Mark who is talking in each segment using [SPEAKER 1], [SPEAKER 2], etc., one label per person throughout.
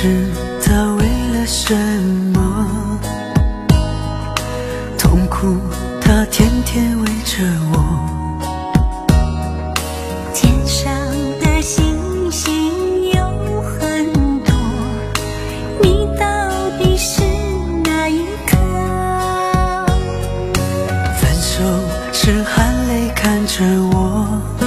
[SPEAKER 1] 知他为了什么痛苦，他天天围着我。
[SPEAKER 2] 天上的星星有很多，你到底是哪一颗？
[SPEAKER 1] 分手时含泪看着我。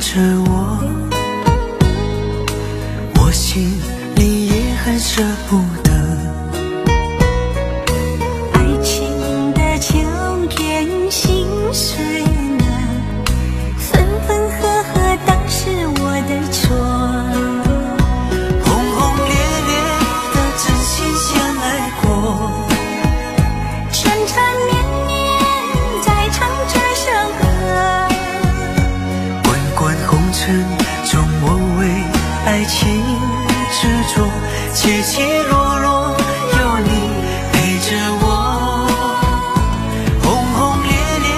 [SPEAKER 1] 着我我心里也很舍不得。起起落落，有你陪着我，轰轰烈烈，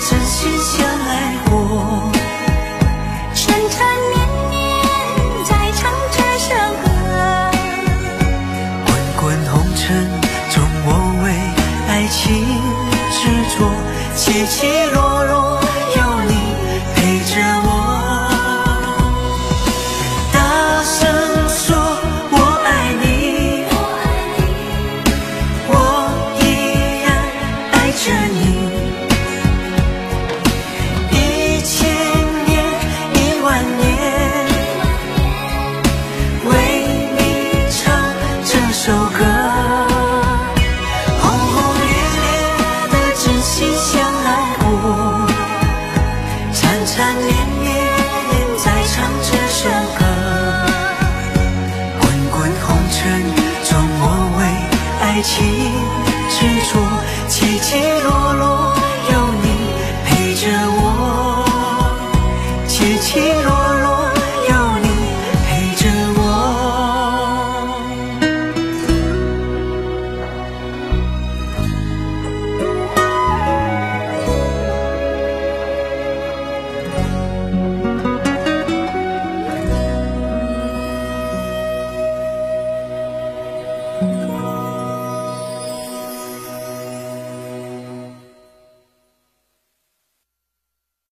[SPEAKER 1] 真心相爱过，
[SPEAKER 2] 缠缠绵绵在唱这首歌，
[SPEAKER 1] 滚滚红尘中，我为爱情执着，起起落落。半年夜在唱这首歌，滚滚红尘中，我为爱情执着，起起落落。